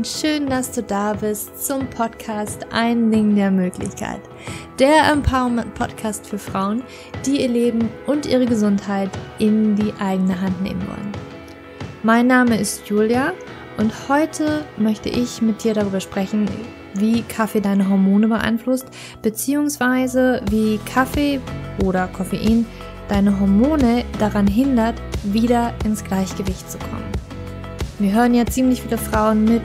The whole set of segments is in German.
und schön, dass du da bist zum Podcast Ein Ding der Möglichkeit. Der Empowerment Podcast für Frauen, die ihr Leben und ihre Gesundheit in die eigene Hand nehmen wollen. Mein Name ist Julia und heute möchte ich mit dir darüber sprechen, wie Kaffee deine Hormone beeinflusst, beziehungsweise wie Kaffee oder Koffein deine Hormone daran hindert, wieder ins Gleichgewicht zu kommen. Wir hören ja ziemlich viele Frauen mit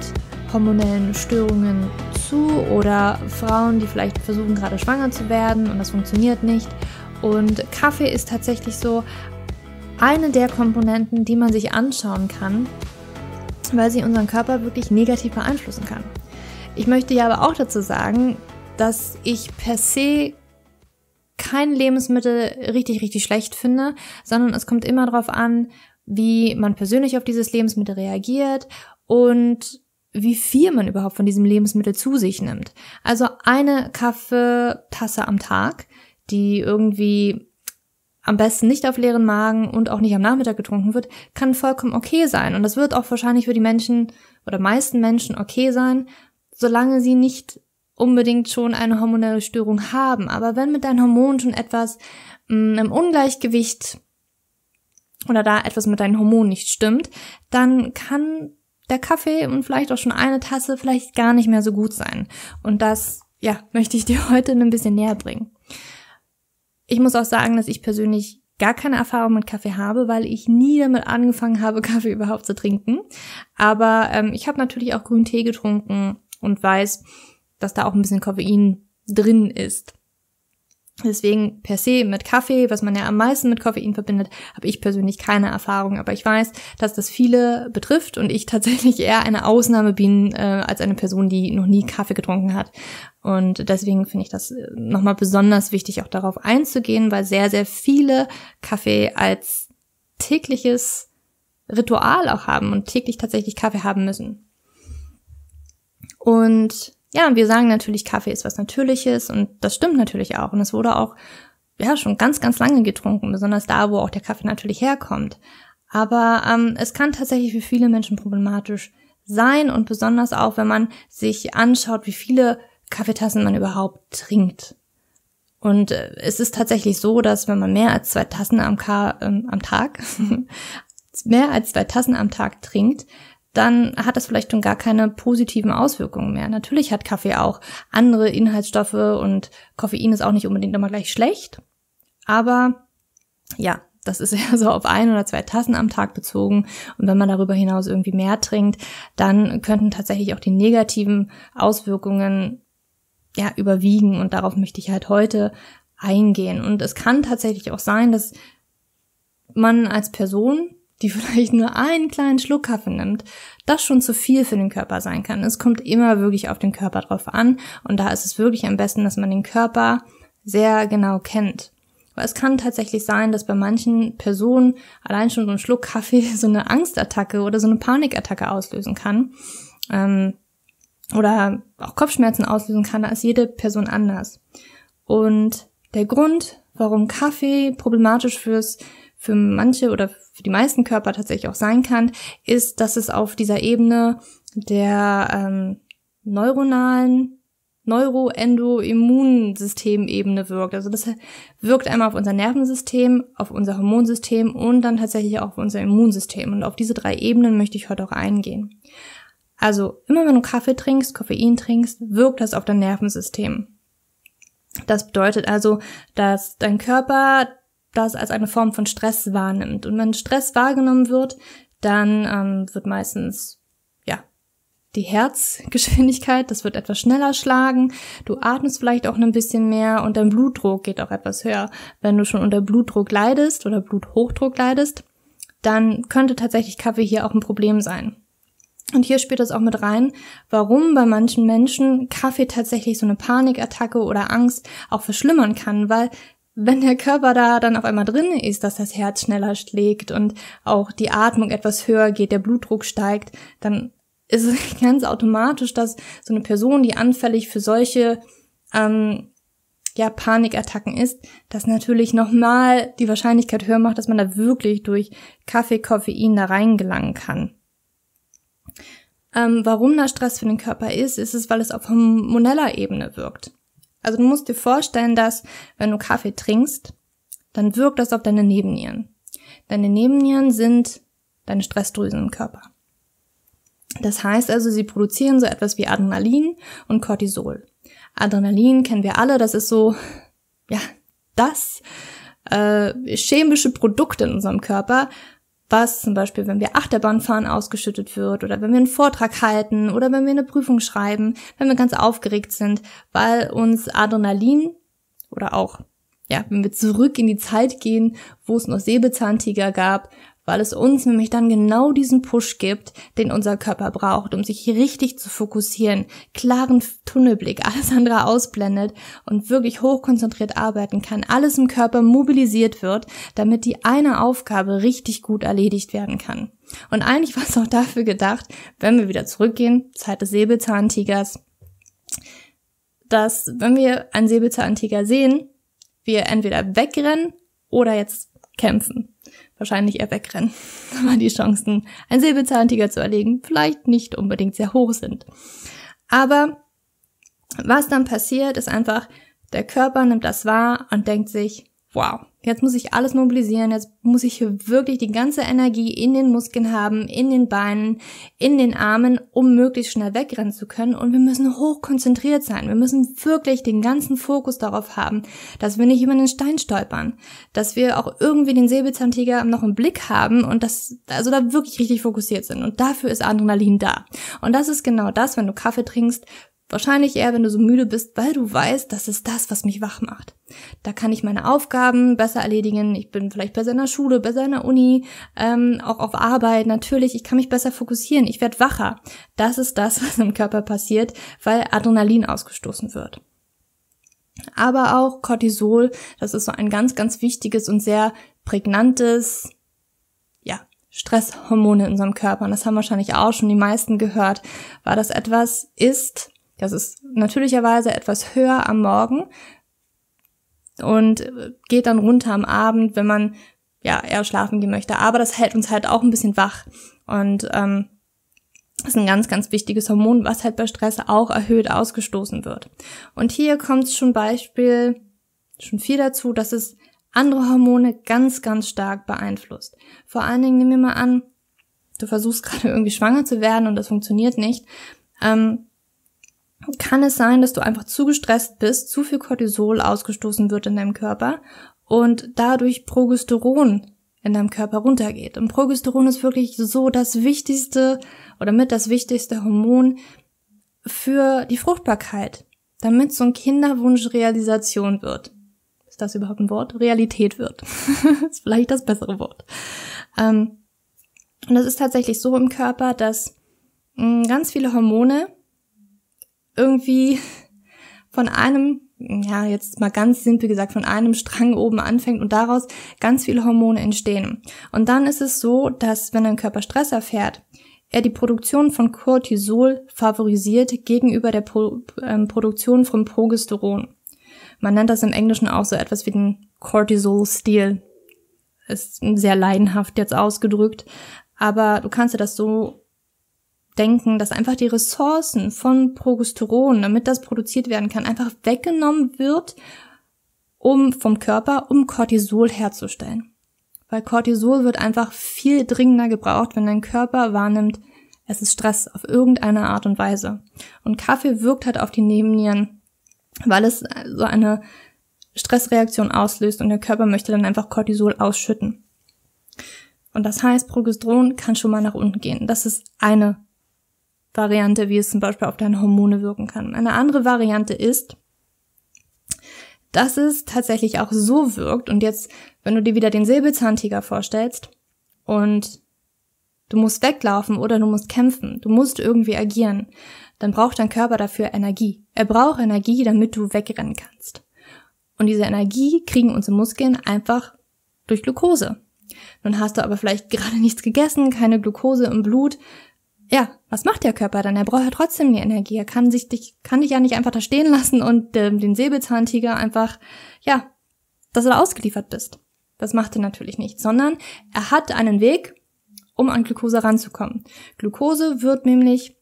hormonellen Störungen zu oder Frauen, die vielleicht versuchen gerade schwanger zu werden und das funktioniert nicht. Und Kaffee ist tatsächlich so eine der Komponenten, die man sich anschauen kann, weil sie unseren Körper wirklich negativ beeinflussen kann. Ich möchte ja aber auch dazu sagen, dass ich per se kein Lebensmittel richtig, richtig schlecht finde, sondern es kommt immer darauf an, wie man persönlich auf dieses Lebensmittel reagiert und wie viel man überhaupt von diesem Lebensmittel zu sich nimmt. Also eine Kaffeetasse am Tag, die irgendwie am besten nicht auf leeren Magen und auch nicht am Nachmittag getrunken wird, kann vollkommen okay sein. Und das wird auch wahrscheinlich für die Menschen oder meisten Menschen okay sein, solange sie nicht unbedingt schon eine hormonelle Störung haben. Aber wenn mit deinen Hormonen schon etwas mh, mm, im Ungleichgewicht oder da etwas mit deinen Hormonen nicht stimmt, dann kann der Kaffee und vielleicht auch schon eine Tasse vielleicht gar nicht mehr so gut sein. Und das, ja, möchte ich dir heute ein bisschen näher bringen. Ich muss auch sagen, dass ich persönlich gar keine Erfahrung mit Kaffee habe, weil ich nie damit angefangen habe, Kaffee überhaupt zu trinken. Aber ähm, ich habe natürlich auch grünen Tee getrunken und weiß, dass da auch ein bisschen Koffein drin ist. Deswegen per se mit Kaffee, was man ja am meisten mit Koffein verbindet, habe ich persönlich keine Erfahrung. Aber ich weiß, dass das viele betrifft und ich tatsächlich eher eine Ausnahme bin äh, als eine Person, die noch nie Kaffee getrunken hat. Und deswegen finde ich das äh, nochmal besonders wichtig, auch darauf einzugehen, weil sehr, sehr viele Kaffee als tägliches Ritual auch haben und täglich tatsächlich Kaffee haben müssen. Und ja, wir sagen natürlich, Kaffee ist was Natürliches und das stimmt natürlich auch. Und es wurde auch ja schon ganz, ganz lange getrunken, besonders da, wo auch der Kaffee natürlich herkommt. Aber ähm, es kann tatsächlich für viele Menschen problematisch sein und besonders auch, wenn man sich anschaut, wie viele Kaffeetassen man überhaupt trinkt. Und äh, es ist tatsächlich so, dass wenn man mehr als zwei Tassen am, Ka ähm, am Tag, mehr als zwei Tassen am Tag trinkt, dann hat das vielleicht schon gar keine positiven Auswirkungen mehr. Natürlich hat Kaffee auch andere Inhaltsstoffe und Koffein ist auch nicht unbedingt immer gleich schlecht. Aber ja, das ist eher so auf ein oder zwei Tassen am Tag bezogen. Und wenn man darüber hinaus irgendwie mehr trinkt, dann könnten tatsächlich auch die negativen Auswirkungen ja überwiegen. Und darauf möchte ich halt heute eingehen. Und es kann tatsächlich auch sein, dass man als Person die vielleicht nur einen kleinen Schluck Kaffee nimmt, das schon zu viel für den Körper sein kann. Es kommt immer wirklich auf den Körper drauf an und da ist es wirklich am besten, dass man den Körper sehr genau kennt. Weil es kann tatsächlich sein, dass bei manchen Personen allein schon so ein Schluck Kaffee so eine Angstattacke oder so eine Panikattacke auslösen kann. Ähm, oder auch Kopfschmerzen auslösen kann, da ist jede Person anders. Und der Grund, warum Kaffee problematisch fürs für manche oder für die meisten Körper tatsächlich auch sein kann, ist, dass es auf dieser Ebene der ähm, neuronalen Neuroendoimmunsystemebene wirkt. Also das wirkt einmal auf unser Nervensystem, auf unser Hormonsystem und dann tatsächlich auch auf unser Immunsystem. Und auf diese drei Ebenen möchte ich heute auch eingehen. Also immer wenn du Kaffee trinkst, Koffein trinkst, wirkt das auf dein Nervensystem. Das bedeutet also, dass dein Körper das als eine Form von Stress wahrnimmt. Und wenn Stress wahrgenommen wird, dann ähm, wird meistens ja die Herzgeschwindigkeit, das wird etwas schneller schlagen. Du atmest vielleicht auch ein bisschen mehr und dein Blutdruck geht auch etwas höher. Wenn du schon unter Blutdruck leidest oder Bluthochdruck leidest, dann könnte tatsächlich Kaffee hier auch ein Problem sein. Und hier spielt das auch mit rein, warum bei manchen Menschen Kaffee tatsächlich so eine Panikattacke oder Angst auch verschlimmern kann, weil wenn der Körper da dann auf einmal drin ist, dass das Herz schneller schlägt und auch die Atmung etwas höher geht, der Blutdruck steigt, dann ist es ganz automatisch, dass so eine Person, die anfällig für solche ähm, ja, Panikattacken ist, das natürlich nochmal die Wahrscheinlichkeit höher macht, dass man da wirklich durch Kaffee, Koffein da reingelangen kann. ähm, warum da Stress für den Körper ist, ist es, weil es auf hormoneller Ebene wirkt. Also du musst dir vorstellen, dass wenn du Kaffee trinkst, dann wirkt das auf deine Nebennieren. Deine Nebennieren sind deine Stressdrüsen im Körper. Das heißt also, sie produzieren so etwas wie Adrenalin und Cortisol. Adrenalin kennen wir alle, das ist so, ja, das äh, chemische Produkt in unserem Körper, was zum Beispiel, wenn wir Achterbahn fahren, ausgeschüttet wird oder wenn wir einen Vortrag halten oder wenn wir eine Prüfung schreiben, wenn wir ganz aufgeregt sind, weil uns Adrenalin oder auch, ja, wenn wir zurück in die Zeit gehen, wo es noch Säbelzahntiger gab, weil es uns nämlich dann genau diesen Push gibt, den unser Körper braucht, um sich richtig zu fokussieren, klaren Tunnelblick, alles andere ausblendet und wirklich hochkonzentriert arbeiten kann, alles im Körper mobilisiert wird, damit die eine Aufgabe richtig gut erledigt werden kann. Und eigentlich war es auch dafür gedacht, wenn wir wieder zurückgehen, Zeit des Säbelzahntigers, dass wenn wir einen Säbelzahntiger sehen, wir entweder wegrennen oder jetzt kämpfen wahrscheinlich eher wegrennen, weil die Chancen, einen Säbelzahntiger zu erlegen, vielleicht nicht unbedingt sehr hoch sind. Aber was dann passiert, ist einfach, der Körper nimmt das wahr und denkt sich, wow, jetzt muss ich alles mobilisieren, jetzt muss ich hier wirklich die ganze Energie in den Muskeln haben, in den Beinen, in den Armen, um möglichst schnell wegrennen zu können. Und wir müssen hoch konzentriert sein. Wir müssen wirklich den ganzen Fokus darauf haben, dass wir nicht über den Stein stolpern, dass wir auch irgendwie den Säbelzahntiger noch im Blick haben und das, also da wirklich richtig fokussiert sind. Und dafür ist Adrenalin da. Und das ist genau das, wenn du Kaffee trinkst, Wahrscheinlich eher, wenn du so müde bist, weil du weißt, das ist das, was mich wach macht. Da kann ich meine Aufgaben besser erledigen. Ich bin vielleicht besser in der Schule, besser in der Uni, ähm, auch auf Arbeit. Natürlich, ich kann mich besser fokussieren. Ich werde wacher. Das ist das, was im Körper passiert, weil Adrenalin ausgestoßen wird. Aber auch Cortisol, das ist so ein ganz, ganz wichtiges und sehr prägnantes, ja, Stresshormon in unserem Körper. Und das haben wahrscheinlich auch schon die meisten gehört, weil das etwas ist, das ist natürlicherweise etwas höher am Morgen und geht dann runter am Abend, wenn man ja eher schlafen gehen möchte. Aber das hält uns halt auch ein bisschen wach und ähm, ist ein ganz, ganz wichtiges Hormon, was halt bei Stress auch erhöht ausgestoßen wird. Und hier kommt schon Beispiel schon viel dazu, dass es andere Hormone ganz, ganz stark beeinflusst. Vor allen Dingen nehmen wir mal an, du versuchst gerade irgendwie schwanger zu werden und das funktioniert nicht. Ähm, kann es sein, dass du einfach zu gestresst bist, zu viel Cortisol ausgestoßen wird in deinem Körper und dadurch Progesteron in deinem Körper runtergeht. Und Progesteron ist wirklich so das wichtigste oder mit das wichtigste Hormon für die Fruchtbarkeit, damit so ein Kinderwunsch Realisation wird. Ist das überhaupt ein Wort? Realität wird. ist vielleicht das bessere Wort. Ähm, und es ist tatsächlich so im Körper, dass mm, ganz viele Hormone irgendwie von einem, ja, jetzt mal ganz simpel gesagt, von einem Strang oben anfängt und daraus ganz viele Hormone entstehen. Und dann ist es so, dass wenn ein Körper Stress erfährt, er die Produktion von Cortisol favorisiert gegenüber der Pro ähm, Produktion von Progesteron. Man nennt das im Englischen auch so etwas wie den Cortisol-Stil. Ist sehr leidenhaft jetzt ausgedrückt, aber du kannst dir das so denken, dass einfach die Ressourcen von Progesteron, damit das produziert werden kann, einfach weggenommen wird, um vom Körper, um Cortisol herzustellen. Weil Cortisol wird einfach viel dringender gebraucht, wenn dein Körper wahrnimmt, es ist Stress auf irgendeine Art und Weise. Und Kaffee wirkt halt auf die Nebennieren, weil es so eine Stressreaktion auslöst und der Körper möchte dann einfach Cortisol ausschütten. Und das heißt, Progesteron kann schon mal nach unten gehen. Das ist eine Variante, wie es zum Beispiel auf deine Hormone wirken kann. Eine andere Variante ist, dass es tatsächlich auch so wirkt und jetzt, wenn du dir wieder den Säbelzahntiger vorstellst und du musst weglaufen oder du musst kämpfen, du musst irgendwie agieren, dann braucht dein Körper dafür Energie. Er braucht Energie, damit du wegrennen kannst. Und diese Energie kriegen unsere Muskeln einfach durch Glucose. Nun hast du aber vielleicht gerade nichts gegessen, keine Glucose im Blut, ja, was macht der Körper dann? Er braucht ja trotzdem die Energie. Er kann sich dich, kann dich ja nicht einfach da stehen lassen und äh, den Säbelzahntiger einfach, ja, dass du da ausgeliefert bist. Das macht er natürlich nicht, sondern er hat einen Weg, um an Glucose ranzukommen. Glucose wird nämlich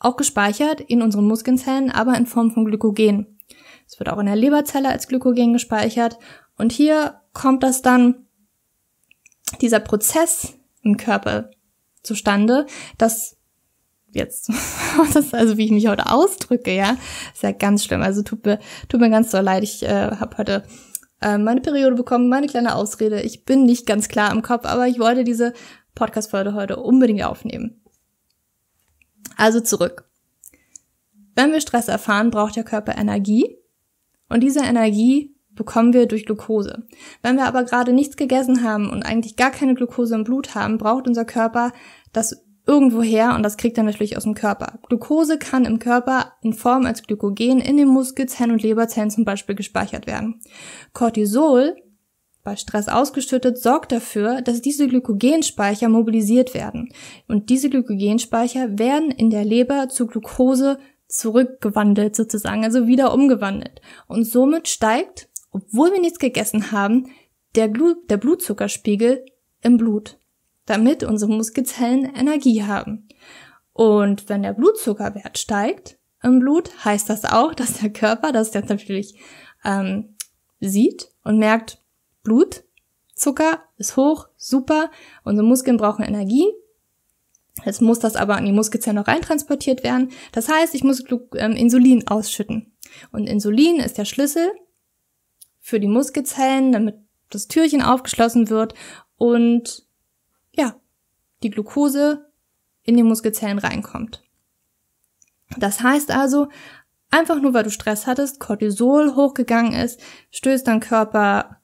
auch gespeichert in unseren Muskelzellen, aber in Form von Glykogen. Es wird auch in der Leberzelle als Glykogen gespeichert. Und hier kommt das dann, dieser Prozess im Körper zustande, dass jetzt, das also wie ich mich heute ausdrücke, ja, ist ja ganz schlimm. Also tut mir, tut mir ganz so leid. Ich äh, habe heute äh, meine Periode bekommen, meine kleine Ausrede. Ich bin nicht ganz klar im Kopf, aber ich wollte diese Podcast-Folge heute unbedingt aufnehmen. Also zurück. Wenn wir Stress erfahren, braucht der Körper Energie und diese Energie bekommen wir durch Glucose. Wenn wir aber gerade nichts gegessen haben und eigentlich gar keine Glucose im Blut haben, braucht unser Körper das irgendwo her und das kriegt er natürlich aus dem Körper. Glucose kann im Körper in Form als Glykogen in den Muskelzellen und Leberzellen zum Beispiel gespeichert werden. Cortisol bei Stress ausgeschüttet, sorgt dafür, dass diese Glykogenspeicher mobilisiert werden. Und diese Glykogenspeicher werden in der Leber zu Glucose zurückgewandelt sozusagen, also wieder umgewandelt. Und somit steigt, obwohl wir nichts gegessen haben, der, Glu der Blutzuckerspiegel im Blut, damit unsere Muskelzellen Energie haben. Und wenn der Blutzuckerwert steigt im Blut, heißt das auch, dass der Körper das jetzt natürlich ähm, sieht und merkt, Blut, Zucker ist hoch, super, unsere Muskeln brauchen Energie. Jetzt muss das aber an die Muskelzellen noch reintransportiert werden. Das heißt, ich muss ähm, Insulin ausschütten. Und Insulin ist der Schlüssel für die Muskelzellen, damit das Türchen aufgeschlossen wird und ja, die Glucose in die Muskelzellen reinkommt. Das heißt also, einfach nur weil du Stress hattest, Cortisol hochgegangen ist, stößt dein Körper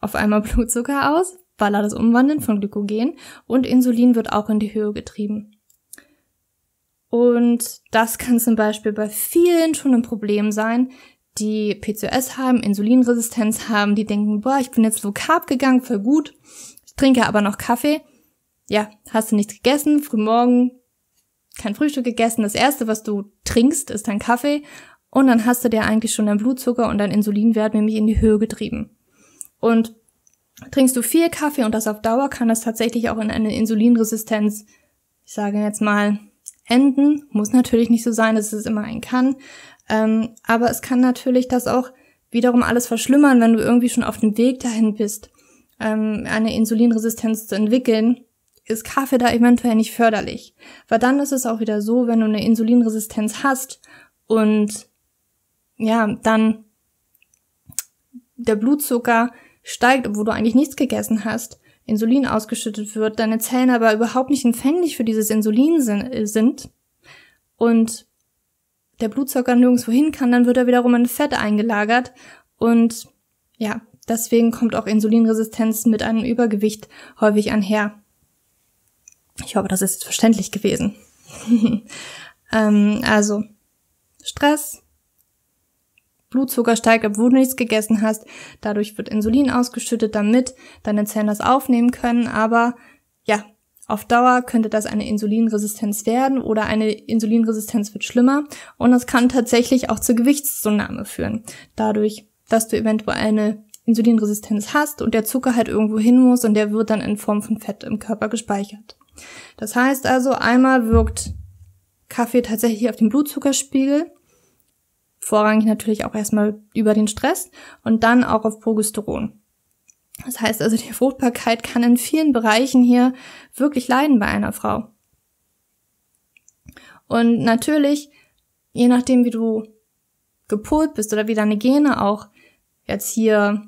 auf einmal Blutzucker aus, weil er das umwandelt von Glykogen und Insulin wird auch in die Höhe getrieben. Und das kann zum Beispiel bei vielen schon ein Problem sein, die PCOS haben, Insulinresistenz haben, die denken, boah, ich bin jetzt Low Carb gegangen, voll gut, ich trinke aber noch Kaffee. Ja, hast du nichts gegessen, frühmorgen kein Frühstück gegessen, das erste, was du trinkst, ist dein Kaffee und dann hast du dir eigentlich schon dein Blutzucker und dein Insulinwert nämlich in die Höhe getrieben. Und trinkst du viel Kaffee und das auf Dauer, kann das tatsächlich auch in eine Insulinresistenz, ich sage jetzt mal, enden. Muss natürlich nicht so sein, dass es immer ein kann. Ähm, aber es kann natürlich das auch wiederum alles verschlimmern, wenn du irgendwie schon auf dem Weg dahin bist, ähm, eine Insulinresistenz zu entwickeln, ist Kaffee da eventuell nicht förderlich. Weil dann ist es auch wieder so, wenn du eine Insulinresistenz hast und ja, dann der Blutzucker steigt, obwohl du eigentlich nichts gegessen hast, Insulin ausgeschüttet wird, deine Zellen aber überhaupt nicht empfänglich für dieses Insulin sind und der Blutzucker nirgendwo hin kann, dann wird er wiederum in Fett eingelagert und ja, deswegen kommt auch Insulinresistenz mit einem Übergewicht häufig einher. Ich hoffe, das ist verständlich gewesen. ähm, also Stress, Blutzucker steigt, obwohl du nichts gegessen hast. Dadurch wird Insulin ausgeschüttet, damit deine Zellen das aufnehmen können. Aber ja, auf Dauer könnte das eine Insulinresistenz werden oder eine Insulinresistenz wird schlimmer. Und das kann tatsächlich auch zur Gewichtszunahme führen. Dadurch, dass du eventuell eine Insulinresistenz hast und der Zucker halt irgendwo hin muss und der wird dann in Form von Fett im Körper gespeichert. Das heißt also, einmal wirkt Kaffee tatsächlich auf den Blutzuckerspiegel Vorrangig natürlich auch erstmal über den Stress und dann auch auf Progesteron. Das heißt also, die Fruchtbarkeit kann in vielen Bereichen hier wirklich leiden bei einer Frau. Und natürlich, je nachdem, wie du gepolt bist oder wie deine Gene auch jetzt hier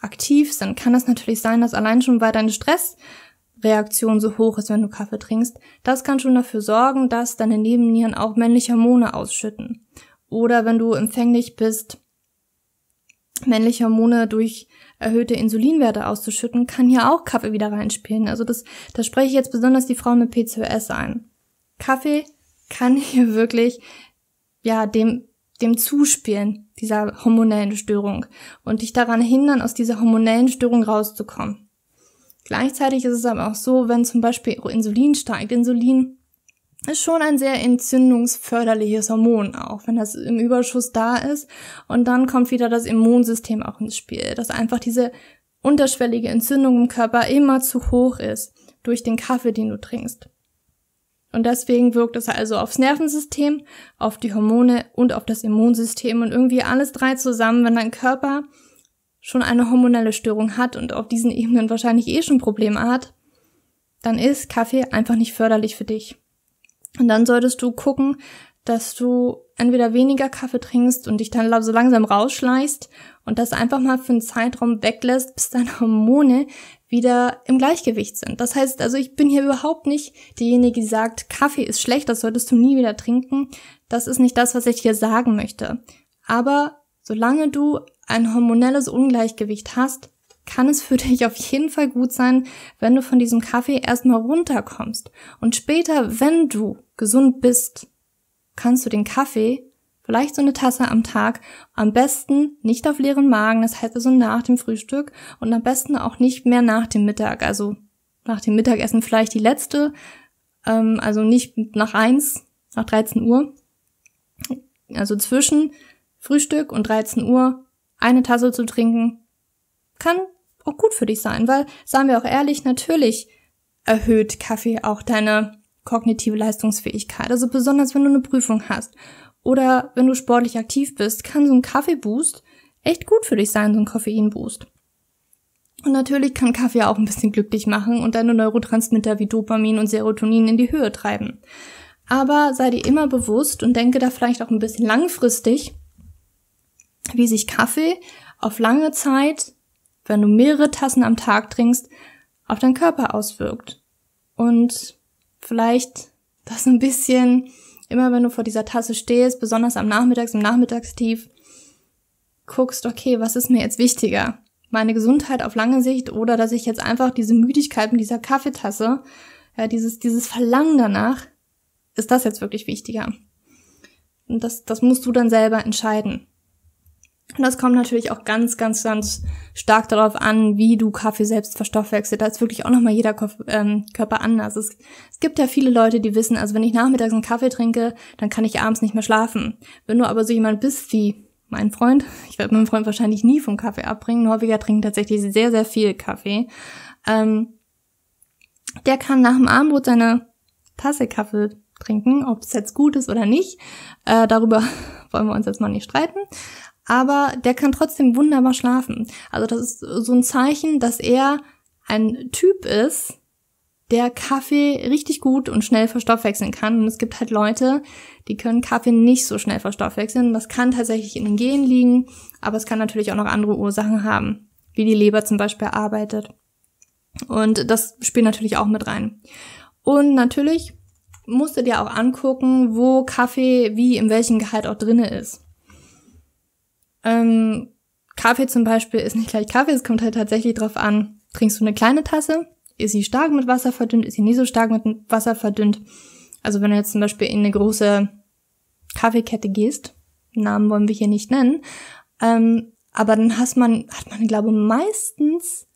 aktiv sind, kann es natürlich sein, dass allein schon bei deiner Stressreaktion so hoch ist, wenn du Kaffee trinkst. Das kann schon dafür sorgen, dass deine Nebennieren auch männliche Hormone ausschütten. Oder wenn du empfänglich bist, männliche Hormone durch erhöhte Insulinwerte auszuschütten, kann hier auch Kaffee wieder reinspielen. Also das, das spreche ich jetzt besonders die Frauen mit PCOS ein. Kaffee kann hier wirklich, ja, dem, dem zuspielen, dieser hormonellen Störung und dich daran hindern, aus dieser hormonellen Störung rauszukommen. Gleichzeitig ist es aber auch so, wenn zum Beispiel Insulin steigt, Insulin ist schon ein sehr entzündungsförderliches Hormon, auch wenn das im Überschuss da ist. Und dann kommt wieder das Immunsystem auch ins Spiel, dass einfach diese unterschwellige Entzündung im Körper immer zu hoch ist durch den Kaffee, den du trinkst. Und deswegen wirkt es also aufs Nervensystem, auf die Hormone und auf das Immunsystem und irgendwie alles drei zusammen, wenn dein Körper schon eine hormonelle Störung hat und auf diesen Ebenen wahrscheinlich eh schon Probleme hat, dann ist Kaffee einfach nicht förderlich für dich. Und dann solltest du gucken, dass du entweder weniger Kaffee trinkst und dich dann so langsam rausschleichst und das einfach mal für einen Zeitraum weglässt, bis deine Hormone wieder im Gleichgewicht sind. Das heißt, also ich bin hier überhaupt nicht diejenige, die sagt, Kaffee ist schlecht, das solltest du nie wieder trinken. Das ist nicht das, was ich hier sagen möchte. Aber solange du ein hormonelles Ungleichgewicht hast, kann es für dich auf jeden Fall gut sein, wenn du von diesem Kaffee erstmal runterkommst. Und später, wenn du gesund bist, kannst du den Kaffee, vielleicht so eine Tasse am Tag, am besten nicht auf leeren Magen, das heißt also nach dem Frühstück und am besten auch nicht mehr nach dem Mittag, also nach dem Mittagessen vielleicht die letzte, ähm, also nicht nach eins, nach 13 Uhr, also zwischen Frühstück und 13 Uhr eine Tasse zu trinken, kann auch gut für dich sein, weil, sagen wir auch ehrlich, natürlich erhöht Kaffee auch deine kognitive Leistungsfähigkeit. Also besonders wenn du eine Prüfung hast oder wenn du sportlich aktiv bist, kann so ein Kaffeeboost echt gut für dich sein, so ein Koffeinboost. Und natürlich kann Kaffee auch ein bisschen glücklich machen und deine Neurotransmitter wie Dopamin und Serotonin in die Höhe treiben. Aber sei dir immer bewusst und denke da vielleicht auch ein bisschen langfristig, wie sich Kaffee auf lange Zeit, wenn du mehrere Tassen am Tag trinkst, auf deinen Körper auswirkt. Und vielleicht das ein bisschen, immer wenn du vor dieser Tasse stehst, besonders am Nachmittags, im Nachmittagstief, guckst, okay, was ist mir jetzt wichtiger? Meine Gesundheit auf lange Sicht oder dass ich jetzt einfach diese Müdigkeit mit dieser Kaffeetasse, ja, dieses, dieses Verlangen danach, ist das jetzt wirklich wichtiger? Und das, das musst du dann selber entscheiden. Und das kommt natürlich auch ganz, ganz, ganz stark darauf an, wie du Kaffee selbst verstoffwechselst. Da ist wirklich auch nochmal jeder ähm, Körper anders. Es, es gibt ja viele Leute, die wissen, also wenn ich nachmittags einen Kaffee trinke, dann kann ich abends nicht mehr schlafen. Wenn du aber so jemand bist wie mein Freund, ich werde meinen Freund wahrscheinlich nie vom Kaffee abbringen, Norweger trinken tatsächlich sehr, sehr viel Kaffee, ähm, der kann nach dem Abendbrot seine Tasse Kaffee trinken, ob es jetzt gut ist oder nicht. Äh, darüber wollen wir uns jetzt mal nicht streiten aber der kann trotzdem wunderbar schlafen. Also das ist so ein Zeichen, dass er ein Typ ist, der Kaffee richtig gut und schnell verstoffwechseln kann. Und es gibt halt Leute, die können Kaffee nicht so schnell verstoffwechseln. Das kann tatsächlich in den Genen liegen, aber es kann natürlich auch noch andere Ursachen haben, wie die Leber zum Beispiel arbeitet. Und das spielt natürlich auch mit rein. Und natürlich musst du dir auch angucken, wo Kaffee wie in welchem Gehalt auch drinne ist. Ähm, Kaffee zum Beispiel ist nicht gleich Kaffee, es kommt halt tatsächlich drauf an, trinkst du eine kleine Tasse, ist sie stark mit Wasser verdünnt, ist sie nie so stark mit Wasser verdünnt. Also wenn du jetzt zum Beispiel in eine große Kaffeekette gehst, Namen wollen wir hier nicht nennen, ähm, aber dann hast man, hat man, glaube meistens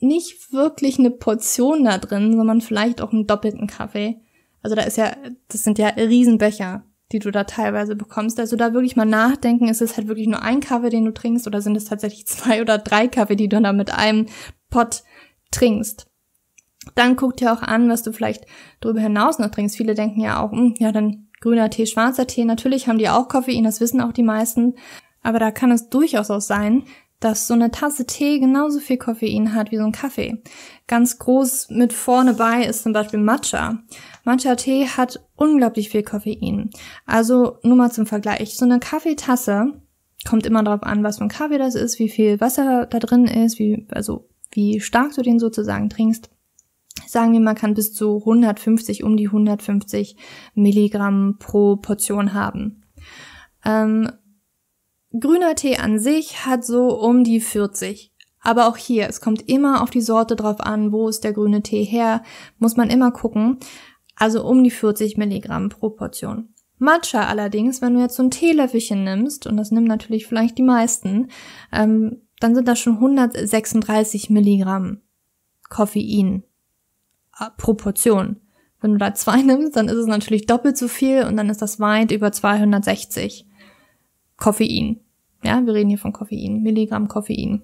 nicht wirklich eine Portion da drin, sondern vielleicht auch einen doppelten Kaffee. Also da ist ja, das sind ja Riesenbecher die du da teilweise bekommst. Also da wirklich mal nachdenken, ist es halt wirklich nur ein Kaffee, den du trinkst, oder sind es tatsächlich zwei oder drei Kaffee, die du da mit einem Pot trinkst. Dann guck dir auch an, was du vielleicht darüber hinaus noch trinkst. Viele denken ja auch, hm, ja, dann grüner Tee, schwarzer Tee. Natürlich haben die auch Koffein, das wissen auch die meisten. Aber da kann es durchaus auch sein, dass so eine Tasse Tee genauso viel Koffein hat wie so ein Kaffee. Ganz groß mit vorne bei ist zum Beispiel Matcha. Matcha-Tee hat unglaublich viel Koffein. Also nur mal zum Vergleich. So eine Kaffeetasse kommt immer darauf an, was für ein Kaffee das ist, wie viel Wasser da drin ist, wie, also wie stark du den sozusagen trinkst. Sagen wir mal, kann bis zu 150, um die 150 Milligramm pro Portion haben. Ähm, grüner Tee an sich hat so um die 40. Aber auch hier, es kommt immer auf die Sorte drauf an, wo ist der grüne Tee her, muss man immer gucken also um die 40 Milligramm pro Portion. Matcha allerdings, wenn du jetzt so ein Teelöffelchen nimmst, und das nimmt natürlich vielleicht die meisten, ähm, dann sind das schon 136 Milligramm Koffein äh, pro Portion. Wenn du da zwei nimmst, dann ist es natürlich doppelt so viel und dann ist das weit über 260 Koffein. Ja, wir reden hier von Koffein, Milligramm Koffein.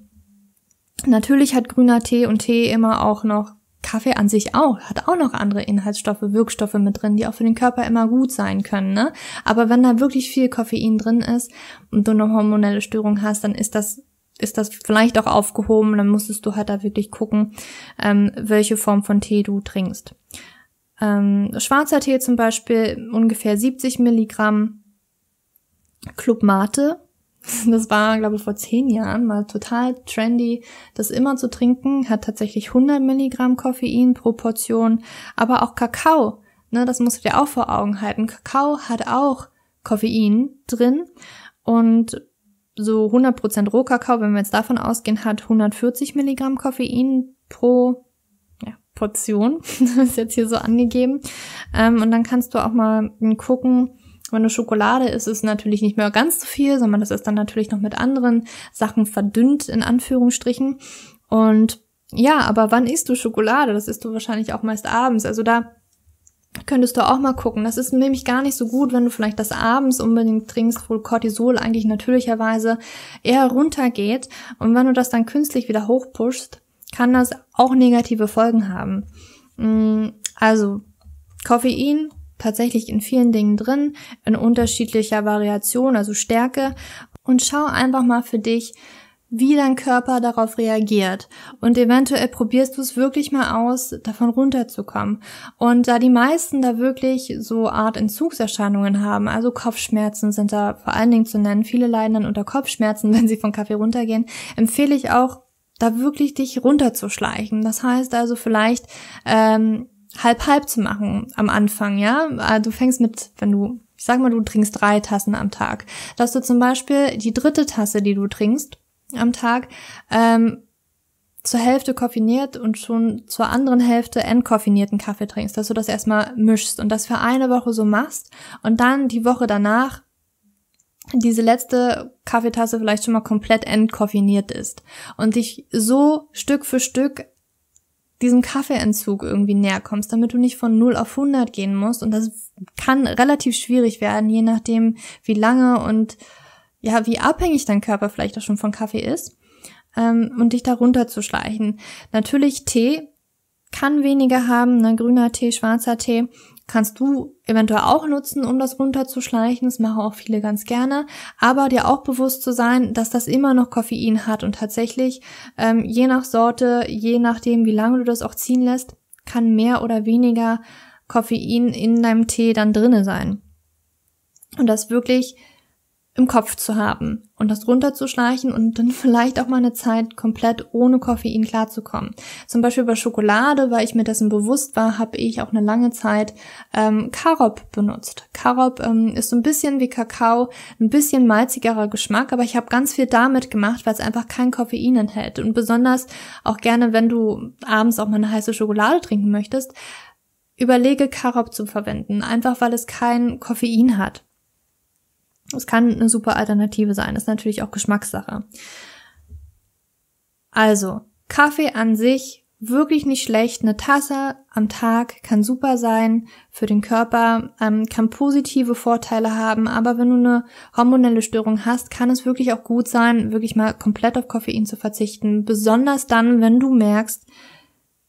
Natürlich hat grüner Tee und Tee immer auch noch Kaffee an sich auch, hat auch noch andere Inhaltsstoffe, Wirkstoffe mit drin, die auch für den Körper immer gut sein können. Ne? Aber wenn da wirklich viel Koffein drin ist und du eine hormonelle Störung hast, dann ist das ist das vielleicht auch aufgehoben. Dann musstest du halt da wirklich gucken, ähm, welche Form von Tee du trinkst. Ähm, schwarzer Tee zum Beispiel ungefähr 70 Milligramm. Club Mate, das war, glaube ich, vor zehn Jahren mal total trendy, das immer zu trinken, hat tatsächlich 100 Milligramm Koffein pro Portion, aber auch Kakao, ne, das musst du dir auch vor Augen halten. Kakao hat auch Koffein drin und so 100% Rohkakao, wenn wir jetzt davon ausgehen, hat 140 Milligramm Koffein pro ja, Portion. das ist jetzt hier so angegeben. Ähm, und dann kannst du auch mal gucken, wenn du Schokolade isst, ist es natürlich nicht mehr ganz so viel, sondern das ist dann natürlich noch mit anderen Sachen verdünnt, in Anführungsstrichen. Und ja, aber wann isst du Schokolade? Das isst du wahrscheinlich auch meist abends. Also da könntest du auch mal gucken. Das ist nämlich gar nicht so gut, wenn du vielleicht das abends unbedingt trinkst, wo Cortisol eigentlich natürlicherweise eher runtergeht. Und wenn du das dann künstlich wieder hochpushst, kann das auch negative Folgen haben. Mm, also Koffein tatsächlich in vielen Dingen drin, in unterschiedlicher Variation, also Stärke. Und schau einfach mal für dich, wie dein Körper darauf reagiert. Und eventuell probierst du es wirklich mal aus, davon runterzukommen. Und da die meisten da wirklich so Art Entzugserscheinungen haben, also Kopfschmerzen sind da vor allen Dingen zu nennen, viele leiden dann unter Kopfschmerzen, wenn sie von Kaffee runtergehen, empfehle ich auch, da wirklich dich runterzuschleichen. Das heißt also vielleicht ähm, halb halb zu machen am Anfang, ja. Ah, du fängst mit, wenn du, ich sag mal, du trinkst drei Tassen am Tag, dass du zum Beispiel die dritte Tasse, die du trinkst, am Tag ähm, zur Hälfte koffiniert und schon zur anderen Hälfte entkoffinierten Kaffee trinkst, dass du das erstmal mischst und das für eine Woche so machst und dann die Woche danach diese letzte Kaffeetasse vielleicht schon mal komplett entkoffiniert ist und dich so Stück für Stück diesem Kaffeeentzug irgendwie näher kommst, damit du nicht von 0 auf 100 gehen musst. Und das kann relativ schwierig werden, je nachdem wie lange und ja, wie abhängig dein Körper vielleicht auch schon von Kaffee ist, ähm, und dich da runterzuschleichen. Natürlich Tee kann weniger haben, ne, grüner Tee, schwarzer Tee, kannst du eventuell auch nutzen, um das runterzuschleichen. Das machen auch viele ganz gerne. Aber dir auch bewusst zu sein, dass das immer noch Koffein hat und tatsächlich ähm, je nach Sorte, je nachdem, wie lange du das auch ziehen lässt, kann mehr oder weniger Koffein in deinem Tee dann drinne sein. Und das wirklich im Kopf zu haben und das runterzuschleichen und dann vielleicht auch mal eine Zeit komplett ohne Koffein klarzukommen. Zum Beispiel bei Schokolade, weil ich mir dessen bewusst war, habe ich auch eine lange Zeit ähm, Karob benutzt. Karob ähm, ist so ein bisschen wie Kakao, ein bisschen malzigerer Geschmack, aber ich habe ganz viel damit gemacht, weil es einfach kein Koffein enthält. Und besonders auch gerne, wenn du abends auch mal eine heiße Schokolade trinken möchtest, überlege Karob zu verwenden, einfach weil es kein Koffein hat. Es kann eine super Alternative sein, ist natürlich auch Geschmackssache. Also, Kaffee an sich wirklich nicht schlecht. Eine Tasse am Tag kann super sein für den Körper, ähm, kann positive Vorteile haben, aber wenn du eine hormonelle Störung hast, kann es wirklich auch gut sein, wirklich mal komplett auf Koffein zu verzichten. Besonders dann, wenn du merkst,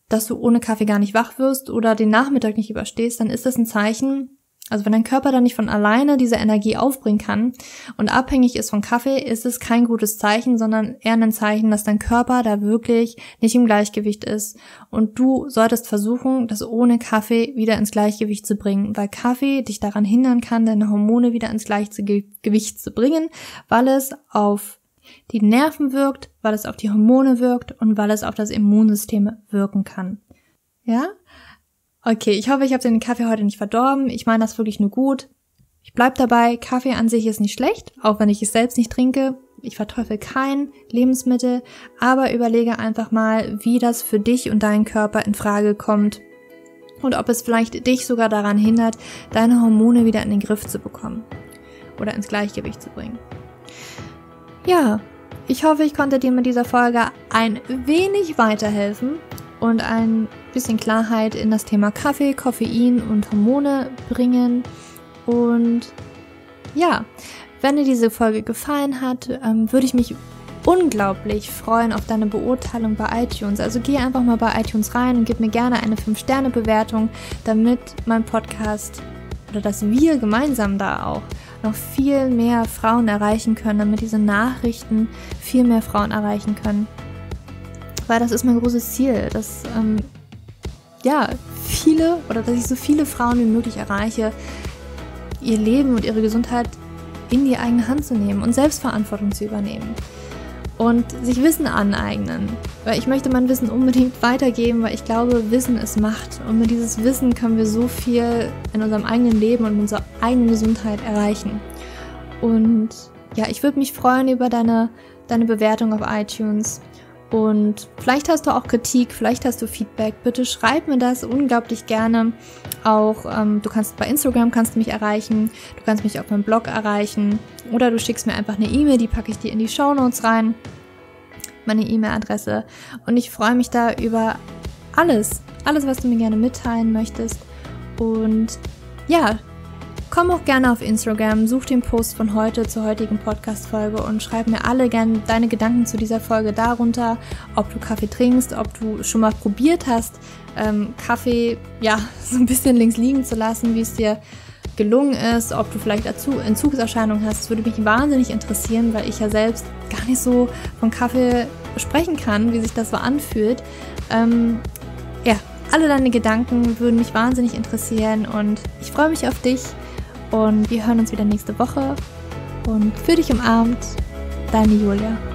dass du ohne Kaffee gar nicht wach wirst oder den Nachmittag nicht überstehst, dann ist das ein Zeichen, also wenn dein Körper dann nicht von alleine diese Energie aufbringen kann und abhängig ist von Kaffee, ist es kein gutes Zeichen, sondern eher ein Zeichen, dass dein Körper da wirklich nicht im Gleichgewicht ist. Und du solltest versuchen, das ohne Kaffee wieder ins Gleichgewicht zu bringen, weil Kaffee dich daran hindern kann, deine Hormone wieder ins Gleichgewicht zu bringen, weil es auf die Nerven wirkt, weil es auf die Hormone wirkt und weil es auf das Immunsystem wirken kann. Ja? Okay, ich hoffe, ich habe den Kaffee heute nicht verdorben. Ich meine das wirklich nur gut. Ich bleib dabei, Kaffee an sich ist nicht schlecht, auch wenn ich es selbst nicht trinke. Ich verteufel kein Lebensmittel, aber überlege einfach mal, wie das für dich und deinen Körper in Frage kommt und ob es vielleicht dich sogar daran hindert, deine Hormone wieder in den Griff zu bekommen oder ins Gleichgewicht zu bringen. Ja, ich hoffe, ich konnte dir mit dieser Folge ein wenig weiterhelfen und ein bisschen Klarheit in das Thema Kaffee, Koffein und Hormone bringen. Und ja, wenn dir diese Folge gefallen hat, ähm, würde ich mich unglaublich freuen auf deine Beurteilung bei iTunes. Also geh einfach mal bei iTunes rein und gib mir gerne eine 5-Sterne-Bewertung, damit mein Podcast oder dass wir gemeinsam da auch noch viel mehr Frauen erreichen können, damit diese Nachrichten viel mehr Frauen erreichen können. Weil das ist mein großes Ziel, dass ähm, ja viele oder dass ich so viele Frauen wie möglich erreiche, ihr Leben und ihre Gesundheit in die eigene Hand zu nehmen und Selbstverantwortung zu übernehmen und sich Wissen aneignen. Weil ich möchte mein Wissen unbedingt weitergeben, weil ich glaube, Wissen ist Macht. Und mit dieses Wissen können wir so viel in unserem eigenen Leben und unserer eigenen Gesundheit erreichen. Und ja, ich würde mich freuen über deine, deine Bewertung auf iTunes. Und vielleicht hast du auch Kritik, vielleicht hast du Feedback. Bitte schreib mir das unglaublich gerne. Auch ähm, du kannst bei Instagram kannst du mich erreichen, du kannst mich auf meinem Blog erreichen oder du schickst mir einfach eine E-Mail, die packe ich dir in die Show Notes rein. Meine E-Mail-Adresse. Und ich freue mich da über alles, alles, was du mir gerne mitteilen möchtest. Und ja, Komm auch gerne auf Instagram, such den Post von heute zur heutigen Podcast-Folge und schreib mir alle gerne deine Gedanken zu dieser Folge darunter, ob du Kaffee trinkst, ob du schon mal probiert hast, ähm, Kaffee ja so ein bisschen links liegen zu lassen, wie es dir gelungen ist, ob du vielleicht Entzugserscheinungen hast. Das würde mich wahnsinnig interessieren, weil ich ja selbst gar nicht so von Kaffee sprechen kann, wie sich das so anfühlt. Ähm, ja, alle deine Gedanken würden mich wahnsinnig interessieren und ich freue mich auf dich. Und wir hören uns wieder nächste Woche. Und für dich umarmt, deine Julia.